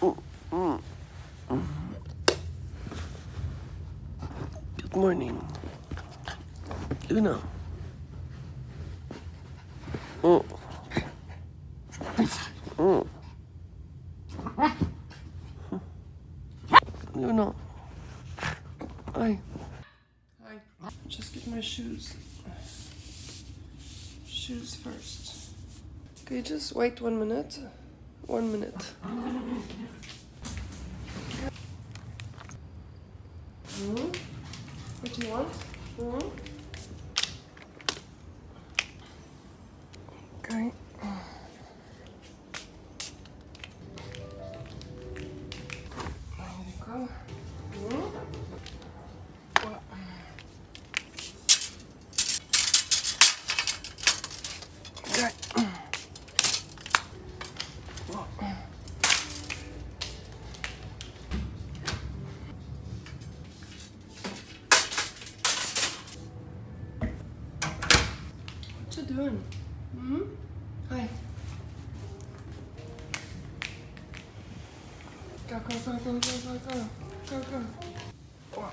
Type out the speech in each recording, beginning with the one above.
Good morning. Luna. Mm. Mm. Luna. Hi. Hi. Just get my shoes. Shoes first. Okay, just wait one minute. One minute. Hmm? What do you want? Hmm? Go, go, go, go, go, go, go. Go, go. Wow.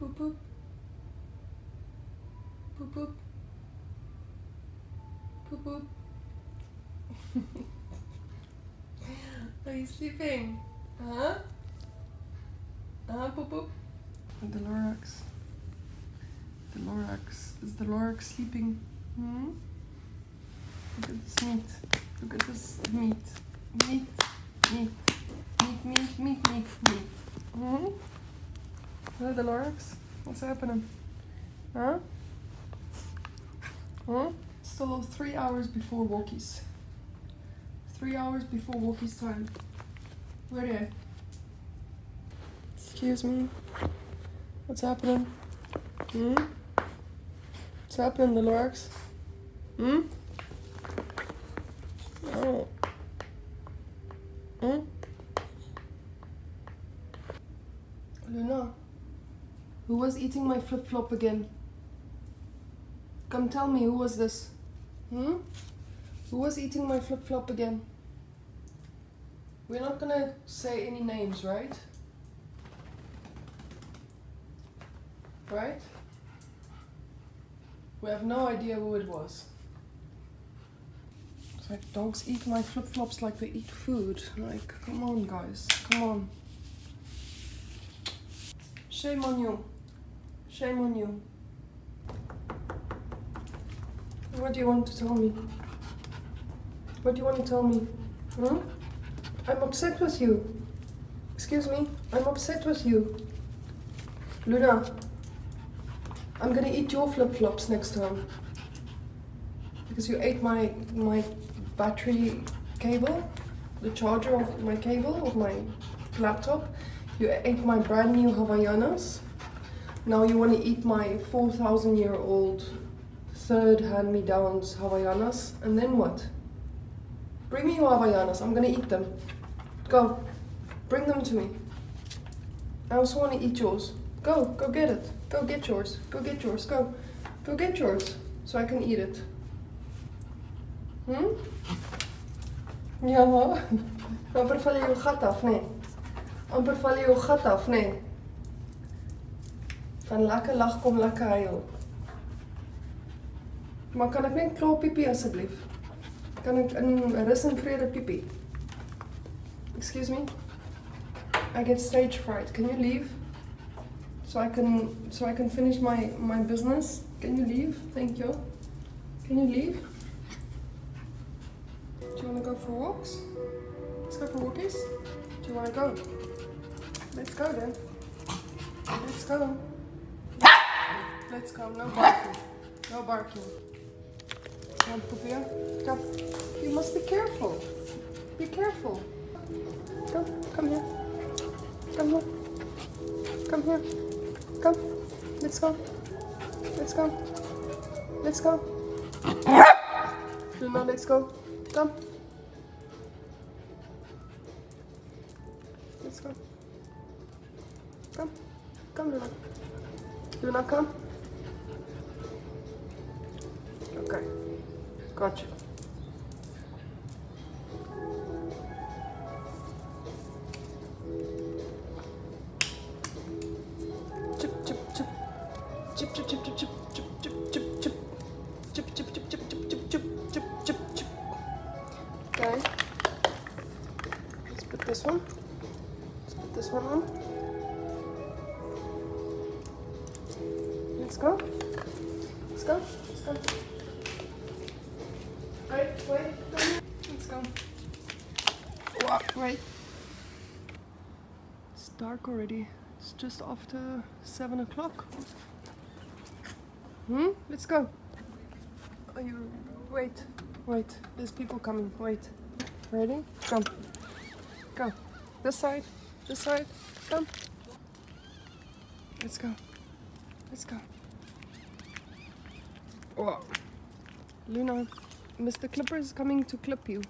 Boop, boop. Boop, boop. Boop, boop. Are you sleeping? Huh? Huh, boop, boop? The Lorax. The Lorax. Is the Lorax sleeping? Hmm? Look at this meat. Look at this meat. Meat. Meat. Meat, meat, meat, meat, meat. Hmm? Hello, the Lorax? What's happening? Huh? Huh? Still three hours before walkies. Three hours before walkies time. Where are? Excuse me. What's happening? Hmm? What's happening, the Lorax? Hmm? Oh. Hmm? Luna, who was eating my flip flop again? Come tell me, who was this? Hmm? Who was eating my flip flop again? We're not gonna say any names, right? Right? We have no idea who it was. It's like dogs eat my flip flops like they eat food. Like, come on, guys, come on. Shame on you. Shame on you. What do you want to tell me? What do you want to tell me? Hmm? I'm upset with you. Excuse me? I'm upset with you. Luna, I'm gonna eat your flip flops next time. Because you ate my my battery cable, the charger of my cable of my laptop. You ate my brand new Havaianas. Now you want to eat my 4,000 year old third hand me downs Havaianas. And then what? Bring me your Havaianas. I'm gonna eat them. Go. Bring them to me. I also want to eat yours. Go. Go get it. Go get yours. Go get yours. Go. Go get yours. So I can eat it. Hm? Ja. Amper val jou gat af? Nee. Amper val jou gat af. Nee. Van lekker lag kom lekker huil. Maar kan ek net klaar piepie asseblief? Kan ek in rus en vrede piepie? Excuse me? I get stage fright. Can you leave? So I can so I can finish my my business. Can you leave? Thank you. Can you leave? Do you want to go for walks? Let's go for walkies. Do you want to go? Let's go then. Let's go. Let's go. No barking. No barking. Come, Poopia. Come. You must be careful. Be careful. Come. Come here. Come here. Come here. Come. Let's go. Let's go. Let's go. Luna, let's go. Come. Chip, chip. Okay. Let's put this one. Let's put this one on. Let's go. Let's go. Let's go. Wait, wait. Let's go. Whoa, wait. It's dark already. It's just after seven o'clock. Hmm? Let's go. Are you? Wait, wait. There's people coming. Wait. Ready? Come. Go. This side. This side. Come. Let's go. Let's go. Whoa. Luna, Mr. Clipper is coming to clip you.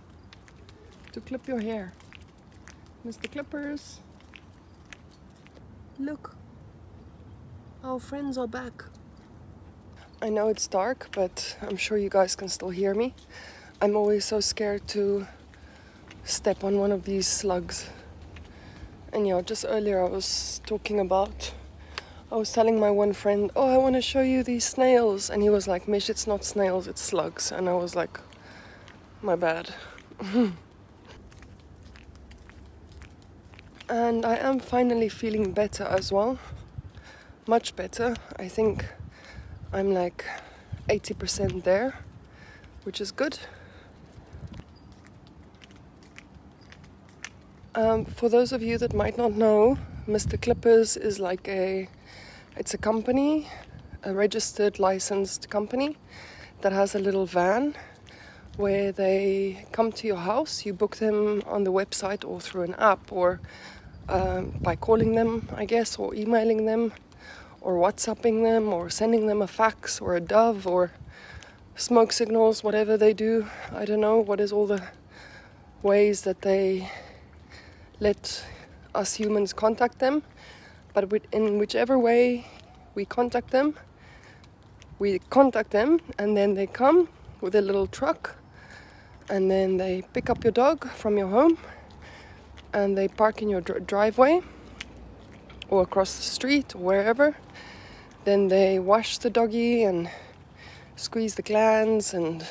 To clip your hair. Mr. Clippers. Look. Our friends are back. I know it's dark, but I'm sure you guys can still hear me. I'm always so scared to step on one of these slugs. And yeah, just earlier I was talking about, I was telling my one friend, oh, I want to show you these snails. And he was like, Mish, it's not snails, it's slugs. And I was like, my bad. and I am finally feeling better as well. Much better. I think I'm like 80% there, which is good. Um, for those of you that might not know, Mr. Clippers is like a it's a company, a registered licensed company that has a little van where they come to your house. You book them on the website or through an app or um, by calling them, I guess, or emailing them or WhatsApping them or sending them a fax or a dove or smoke signals, whatever they do. I don't know what is all the ways that they let us humans contact them. But in whichever way we contact them, we contact them and then they come with a little truck and then they pick up your dog from your home and they park in your dr- driveway or across the street or wherever. Then they wash the doggy and squeeze the glands and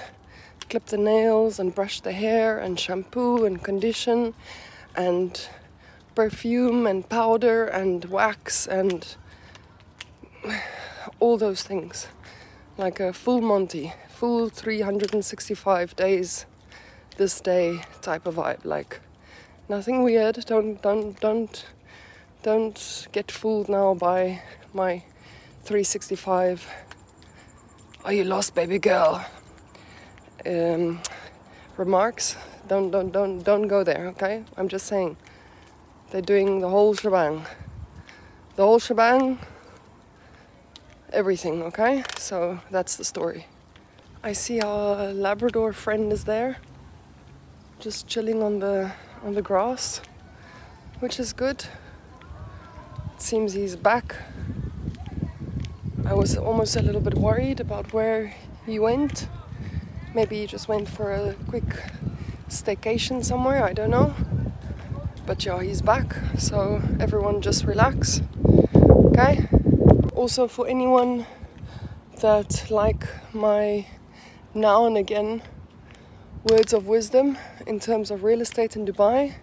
clip the nails and brush the hair and shampoo and condition and perfume and powder and wax and all those things. Like a full Monty, full 365 days this day type of vibe. Like nothing weird. Don't don't don't don't get fooled now by my 365. Are you lost, baby girl? Um, remarks. Don't don't don't don't go there. Okay, I'm just saying. They're doing the whole shebang. The whole shebang. Everything. Okay, so that's the story. I see our Labrador friend is there, just chilling on the on the grass, which is good. It seems he's back. I was almost a little bit worried about where he went. Maybe he just went for a quick staycation somewhere, I don't know. But yeah, he's back, so everyone just relax. Okay? Also, for anyone that like my now and again words of wisdom in terms of real estate in Dubai,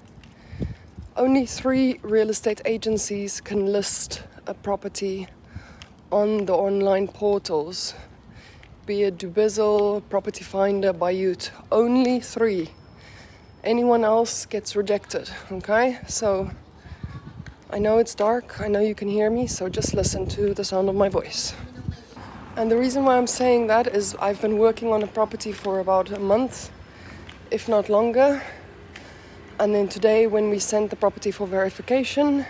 only three real estate agencies can list a property on the online portals, be it Dubizzle, Property Finder, Bayut. Only three. Anyone else gets rejected, okay? So I know it's dark, I know you can hear me, so just listen to the sound of my voice. And the reason why I'm saying that is I've been working on a property for about a month, if not longer. And then today, when we sent the property for verification,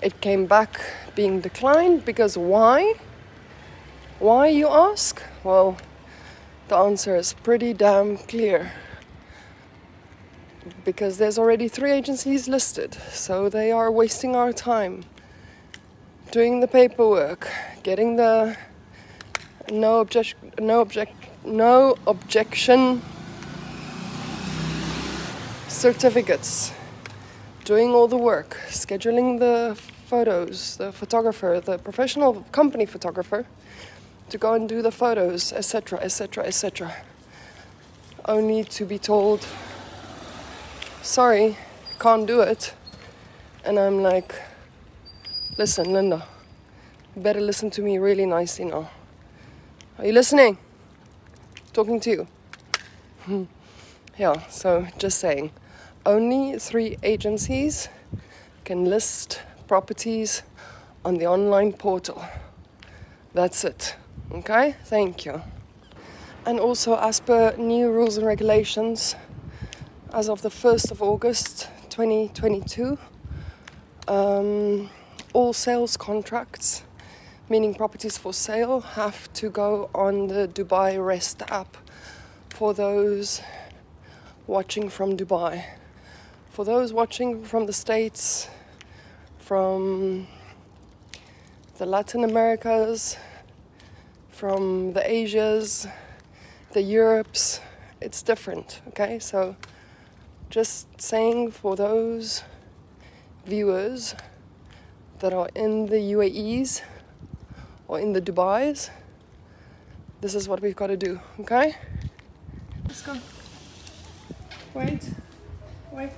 it came back being declined because why? Why, you ask? Well, the answer is pretty damn clear. Because there's already three agencies listed, so they are wasting our time doing the paperwork, getting the no object, no object, no objection certificates, doing all the work, scheduling the photos, the photographer, the professional company photographer to go and do the photos, etc., etc., etc. Only to be told, sorry, can't do it. And I'm like, listen, Linda, you better listen to me really nicely now. Are you listening? Talking to you. Hmm. yeah, so just saying. Only three agencies can list properties on the online portal. That's it. Okay, thank you. And also, as per new rules and regulations, as of the 1st of August 2022, um, all sales contracts, meaning properties for sale, have to go on the Dubai Rest app for those watching from Dubai. For those watching from the States, from the Latin Americas, from the Asias, the Europes, it's different, okay? So just saying for those viewers that are in the UAEs or in the Dubais, this is what we've got to do, okay? Let's go. Wait, wait.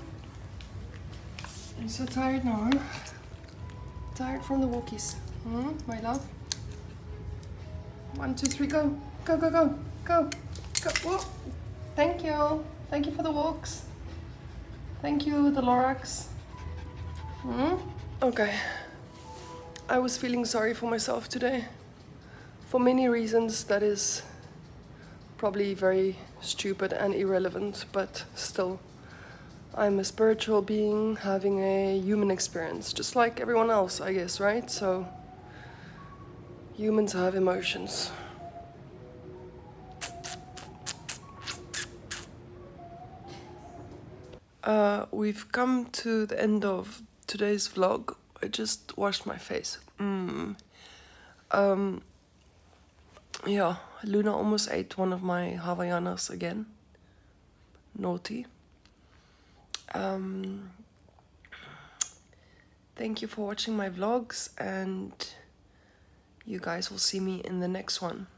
I'm so tired now. Tired from the walkies. Hmm, my love. One, two, three, go. Go, go, go. Go. Go. Whoa. Thank you. Thank you for the walks. Thank you, the Lorax. Hmm? Okay. I was feeling sorry for myself today. For many reasons that is probably very stupid and irrelevant, but still. I'm a spiritual being having a human experience, just like everyone else, I guess, right? So, humans have emotions. Uh, we've come to the end of today's vlog. I just washed my face. Mm. Um, yeah, Luna almost ate one of my Havaianas again. Naughty. Um, thank you for watching my vlogs, and you guys will see me in the next one.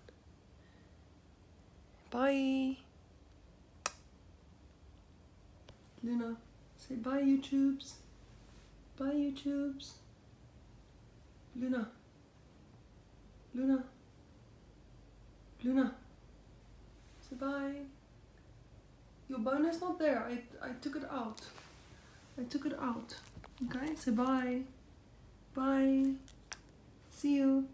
Bye. you know, say bye YouTubes, bye YouTubes, Luna, Luna, Luna, say bye. Your bone is not there, I, I took it out, I took it out, okay, say bye, bye, see you.